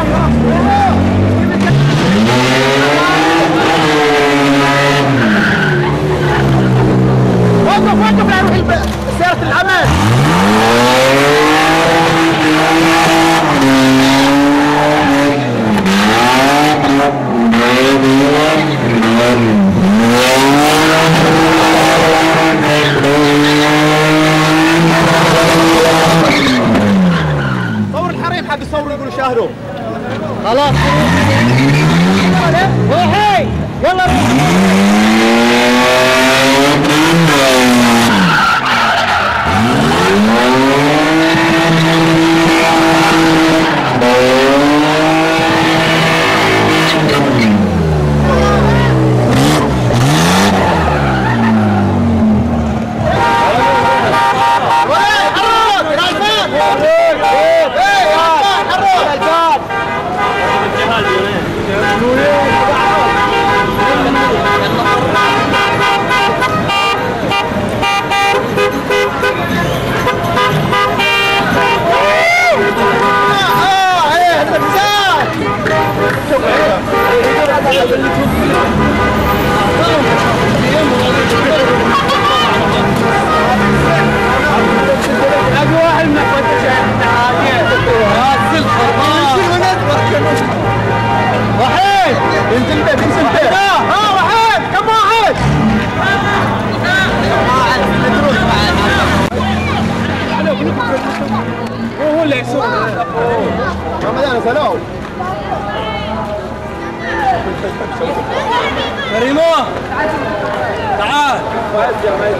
Hello.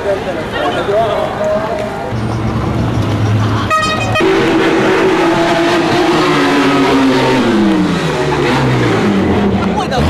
Ôi đồng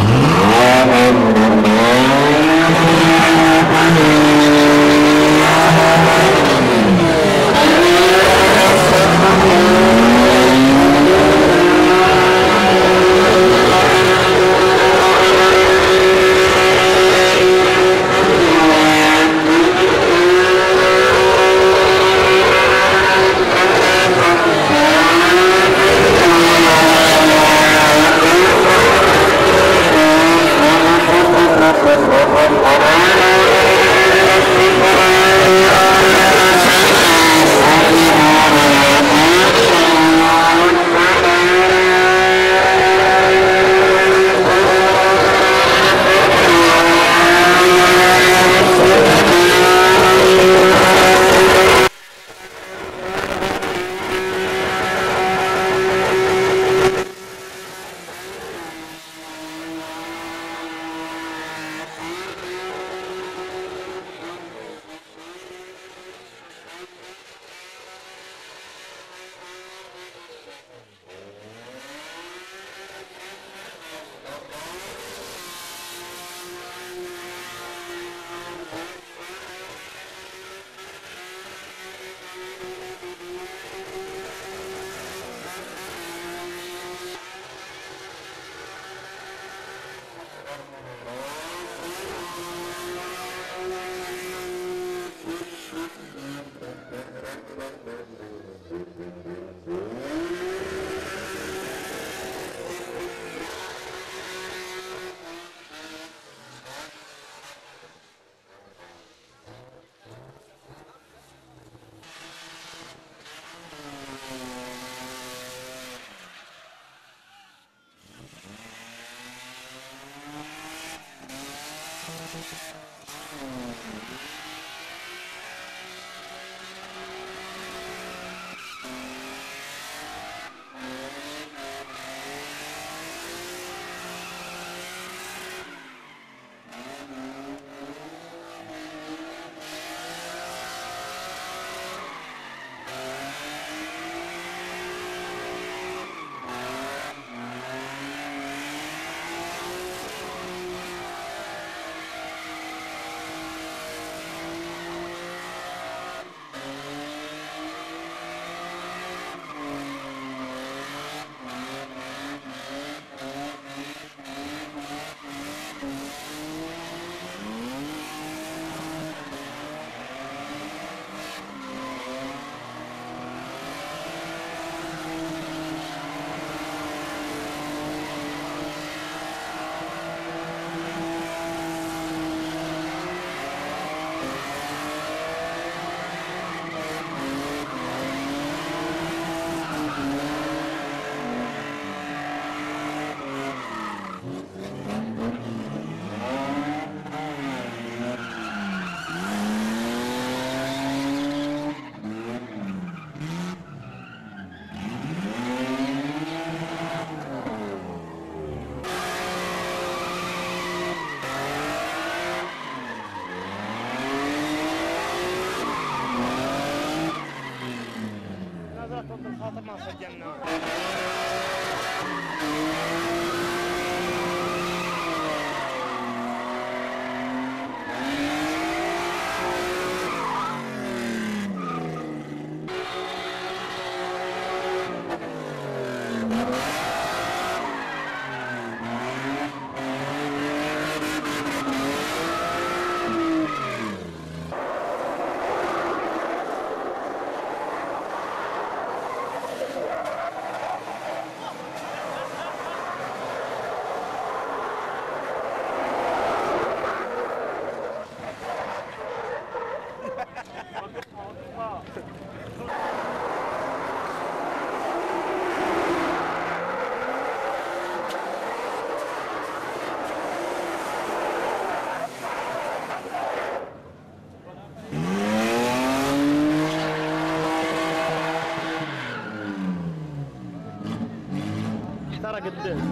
الدز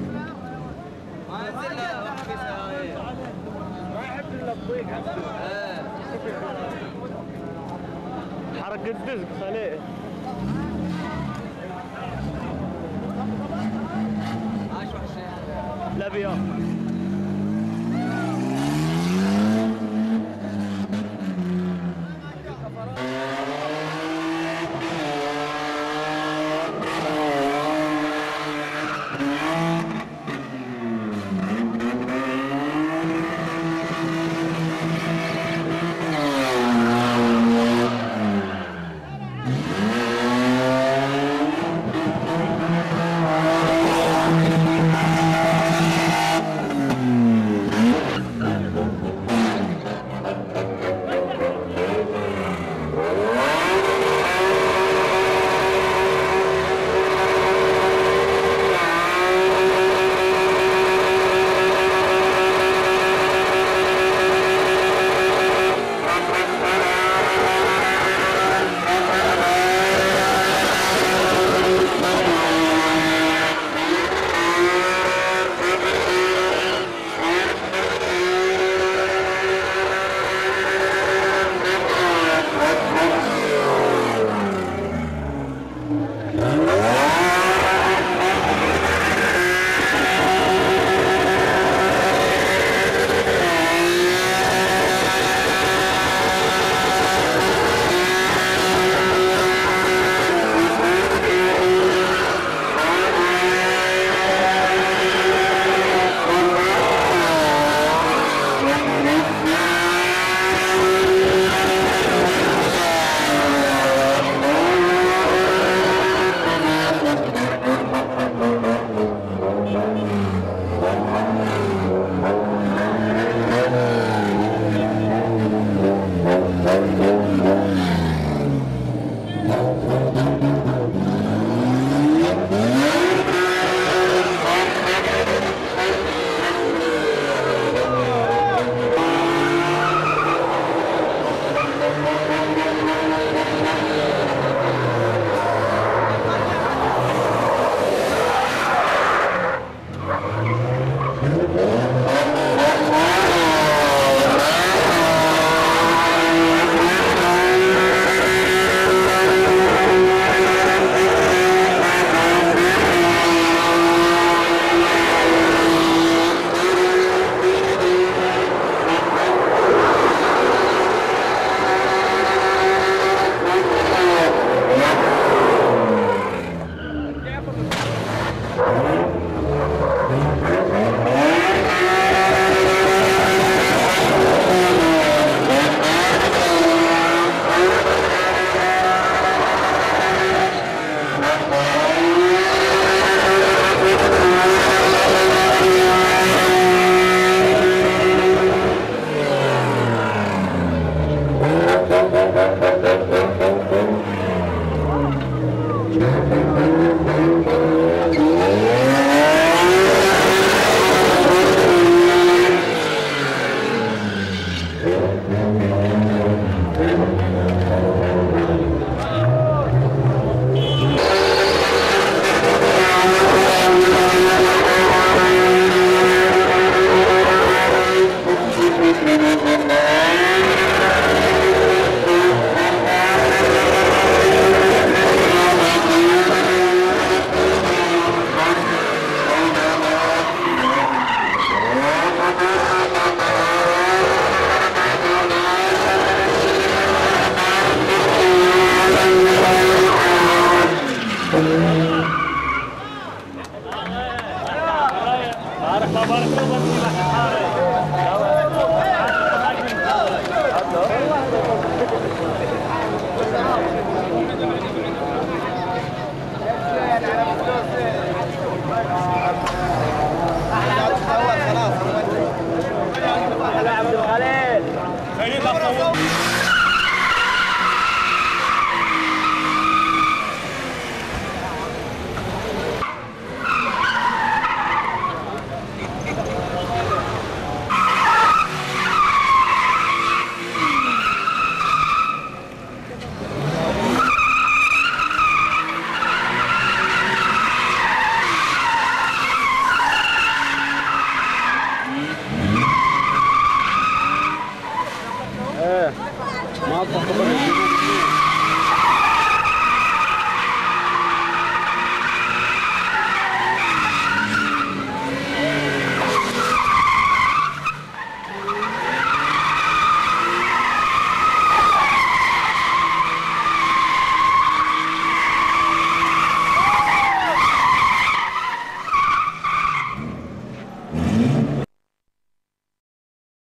ما ينزل ما يحب الا الضيق حرق الدز خليه لا بيا.